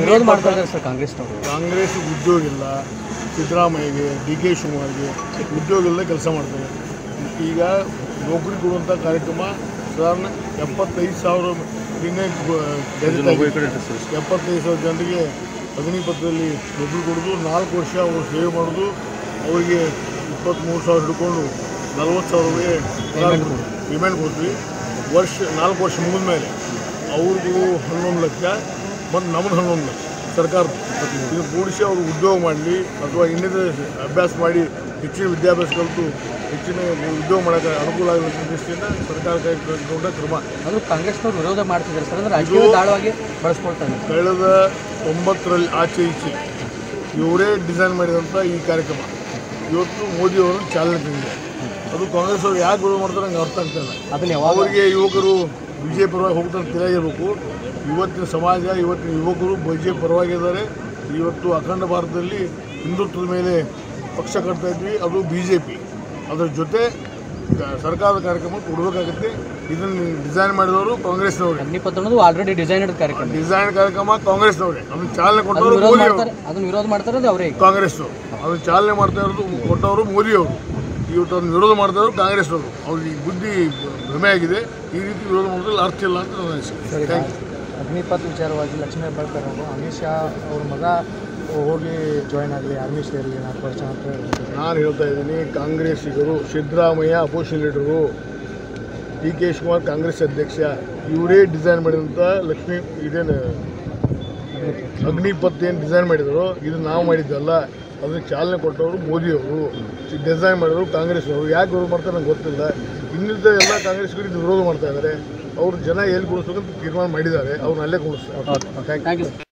ವಿರೋಧ ಮಾಡ್ತಾ ಇದ್ದಾರೆ ಸರ್ ಕಾಂಗ್ರೆಸ್ನವರು? ಕಾಂಗ್ರೆಸ್ ಉದ್ಯೋಗ ಇಲ್ಲ ಸಿದ್ದರಾಮಯ್ಯಗೆ ಡಿ ಕೆ ಶಿವಕುಮಾರ್ಗೆ ಉದ್ಯೋಗ ಇಲ್ಲದೆ ಕೆಲಸ ಮಾಡ್ತಾರೆ. ಈಗ ನೌಕರಿ ಕೊಡುವಂಥ ಕಾರ್ಯಕ್ರಮ ಸಾಧಾರಣ ಎಪ್ಪತ್ತೈದು ಸಾವಿರ ದಿನ ಎಪ್ಪತ್ತೈದು ಸಾವಿರ ಜನರಿಗೆ ಅಗ್ನಿ ಪತ್ರದಲ್ಲಿ ನೌಕರಿ ಕೊಡೋದು ನಾಲ್ಕು ವರ್ಷ ಅವರು ಸೇವೆ ಮಾಡೋದು ಅವರಿಗೆ ಇಪ್ಪತ್ತ್ಮೂರು ಸಾವಿರ ಹಿಡ್ಕೊಂಡು ನಲ್ವತ್ತು ಸಾವಿರವರೆಗೆ ಪೇಮೆಂಟ್ ಕೊಡ್ತೀವಿ. ವರ್ಷ ನಾಲ್ಕು ವರ್ಷ ಮುಗಿದ ಮೇಲೆ ಅವ್ರಿಗೂ ಹನ್ನೊಂದು ಲಕ್ಷ ಮತ್ತು ನಮ್ಮದು ಹನ್ನೊಂದು ಸರ್ಕಾರ ಇದು ಕೂಡಿಸಿ ಅವರು ಉದ್ಯೋಗ ಮಾಡಲಿ ಅಥವಾ ಇನ್ನಿತರ ಅಭ್ಯಾಸ ಮಾಡಿ ಹೆಚ್ಚಿನ ವಿದ್ಯಾಭ್ಯಾಸ ಕಲಿತು ಹೆಚ್ಚಿನ ಉದ್ಯೋಗ ಮಾಡೋಕ್ಕೆ ಅನುಕೂಲ ಅಂತ ದೃಷ್ಟಿಯಿಂದ ಸರ್ಕಾರ ಕೈಗೊಂಡ ಕ್ರಮ. ಅದು ಕಾಂಗ್ರೆಸ್ನವರು ವಿರೋಧ ಮಾಡ್ತಿದ್ದಾರೆ ಸರ್ ಅಂದ್ರೆ ರಾಜಕೀಯ ದಾಳವಾಗಿ ಬಳಸ್ಕೊಳ್ತಾರೆ ಕಳೆದ ಒಂಬತ್ತರಲ್ಲಿ ಆಚೆ ಈಚೆ ಇವರೇ ಡಿಸೈನ್ ಮಾಡಿದಂಥ ಈ ಕಾರ್ಯಕ್ರಮ. ಇವತ್ತು ಮೋದಿಯವರು ಚಾಲನೆ ತಂದಿದೆ ಅದು ಕಾಂಗ್ರೆಸ್ ಅವರು ಯಾಕೆ ವಿರೋಧ ಮಾಡ್ತಾರೆ ನಂಗೆ ಅರ್ಥ ಆಗ್ತಾ ಇಲ್ಲ. ಅದನ್ನ ಯಾವಾಗ ಅವರಿಗೆ ಯುವಕರು ಬಿ ಜೆ ಪರವಾಗಿ ಹೋಗ್ತಾರೆ ತಿಳಿಯಬೇಕು ಇವತ್ತಿನ ಸಮಾಜ ಇವತ್ತಿನ ಯುವಕರು ಬಿ ಜೆ ಪರವಾಗಿದ್ದಾರೆ. ಇವತ್ತು ಅಖಂಡ ಭಾರತದಲ್ಲಿ ಹಿಂದುತ್ವದ ಮೇಲೆ ಪಕ್ಷ ಕಟ್ತಾ ಇದ್ವಿ. ಅದು ಬಿ ಜೆ ಪಿ ಅದರ ಜೊತೆ ಸರ್ಕಾರದ ಕಾರ್ಯಕ್ರಮ ಕೊಡಬೇಕಾಗುತ್ತೆ. ಇದನ್ನು ಡಿಸೈನ್ ಮಾಡಿದವರು ಕಾಂಗ್ರೆಸ್ನವರು. ಅಗ್ನಿಪಥ ಅನ್ನೋದು ಆಲ್ರೆಡಿ ಡಿಸೈನ್ ಕಾರ್ಯಕ್ರಮ. ಡಿಸೈನ್ ಕಾರ್ಯಕ್ರಮ ಕಾಂಗ್ರೆಸ್ನವರೇ. ಅದನ್ನು ಚಾಲನೆ ಕೊಟ್ಟವರು ಅದನ್ನು ಮೋದಿ ಅವರು ಮಾಡ್ತಾರೆ ಅದನ್ನ ವಿರೋಧ ಮಾಡ್ತಾರೆ ಅವರೇ ಕಾಂಗ್ರೆಸ್ನವರು ಅದನ್ನು ಚಾಲನೆ ಮಾಡ್ತಾ ಇರೋದು ಕೊಟ್ಟವರು ಮೋದಿ ಅವರು ಇವತ್ತು ಅವ್ರನ್ನ ವಿರೋಧ ಕಾಂಗ್ರೆಸ್ ಕಾಂಗ್ರೆಸ್ನವರು. ಅವ್ರಿಗೆ ಈ ಬುದ್ಧಿ ಭ್ರಮೆ ಆಗಿದೆ. ಈ ರೀತಿ ವಿರೋಧ ಮಾಡೋದ್ರಲ್ಲಿ ಅರ್ಥ ಇಲ್ಲ ಅಂತ ನನ್ನ ಅನಿಸಿಕೆ ಥ್ಯಾಂಕ್ ಯು ಅಗ್ನಿಪಥ್ ವಿಚಾರವಾಗಿ ಲಕ್ಷ್ಮೀ ಹೆಬ್ಬಾಳ್ಕರ್ ಅವರು ಅಮಿತ್ ಶಾ ಅವ್ರ ಮಗ ಹೋಗಿ ಜಾಯ್ನ್ ಆಗಲಿ ಆರ್ಮಿ ಸೇರಲಿ ನಾಲ್ಕು ವರ್ಷ ಅಂತ. ನಾನು ಹೇಳ್ತಾ ಇದ್ದೀನಿ ಕಾಂಗ್ರೆಸ್ಸಿಗರು Siddaramaiah opposition leader D K Shivakumar Congress ಅಧ್ಯಕ್ಷ ಇವರೇ ಡಿಸೈನ್ ಮಾಡಿದಂಥ ಲಕ್ಷ್ಮೀ ಇದೇನು ಅಗ್ನಿಪಥ್ ಏನು ಡಿಸೈನ್ ಮಾಡಿದರು ಇದು ನಾವು ಮಾಡಿದ್ದಲ್ಲ. ಅದನ್ನು ಚಾಲನೆ ಕೊಟ್ಟವರು ಮೋದಿಯವರು ಡಿಸೈನ್ ಮಾಡಿದ್ರು ಕಾಂಗ್ರೆಸ್ನವರು. ಯಾಕೆ ವಿರೋಧ ಮಾಡ್ತಾರೆ ನಂಗೆ ಗೊತ್ತಿಲ್ಲ. ಇನ್ನಿದ್ದ ಎಲ್ಲ ಕಾಂಗ್ರೆಸ್ಗಳು ಇದು ವಿರೋಧ ಮಾಡ್ತಾ ಇದ್ದಾರೆ. ಅವರು ಜನ ಎಲ್ಲಿ ಕೂಡಿಸ್ಬೇಕಂತ ತೀರ್ಮಾನ ಮಾಡಿದ್ದಾರೆ. ಅವ್ರನ್ನ ಅಲ್ಲೇ ಕೂಡಿಸ್ತಾರೆ. Thank you